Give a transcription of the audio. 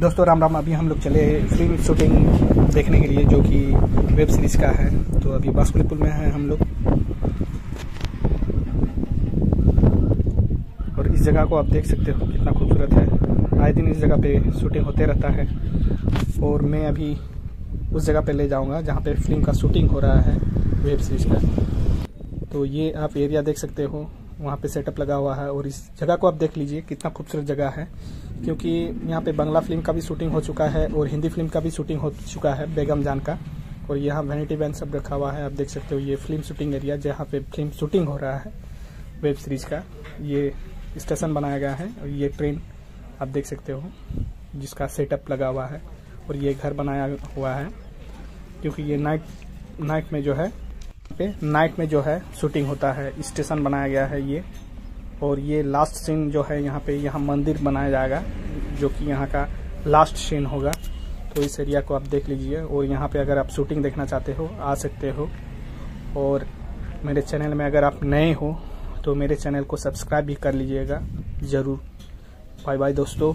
दोस्तों, राम राम, अभी हम लोग चले फ़िल्म शूटिंग देखने के लिए जो कि वेब सीरीज़ का है। तो अभी बासकुली पुल में है हम लोग। और इस जगह को आप देख सकते हो, कितना खूबसूरत है। आए दिन इस जगह पे शूटिंग होते रहता है। और मैं अभी उस जगह पे ले जाऊँगा, जहाँ पे फ़िल्म का शूटिंग हो रहा है वेब सीरीज़ का। तो ये आप एरिया देख सकते हो। वहाँ पे सेटअप लगा हुआ है और इस जगह को आप देख लीजिए कितना खूबसूरत जगह है, क्योंकि यहाँ पे बंगला फ़िल्म का भी शूटिंग हो चुका है और हिंदी फ़िल्म का भी शूटिंग हो चुका है, बेगम जान का। और यहाँ वैनिटी वैन सब रखा हुआ है, आप देख सकते हो ये फ़िल्म शूटिंग एरिया जहाँ पे फ़िल्म शूटिंग हो रहा है वेब सीरीज़ का। ये स्टेशन बनाया गया है और ये ट्रेन आप देख सकते हो, जिसका सेटअप लगा हुआ है। और ये घर बनाया हुआ है, क्योंकि ये नाइट नाइट में जो है पे नाइट में जो है शूटिंग होता है, स्टेशन बनाया गया है ये। और ये लास्ट सीन जो है यहाँ पे, यहाँ मंदिर बनाया जाएगा, जो कि यहाँ का लास्ट सीन होगा। तो इस एरिया को आप देख लीजिए और यहाँ पे अगर आप शूटिंग देखना चाहते हो, आ सकते हो। और मेरे चैनल में अगर आप नए हो तो मेरे चैनल को सब्सक्राइब भी कर लीजिएगा। ज़रूर। बाय बाय दोस्तों।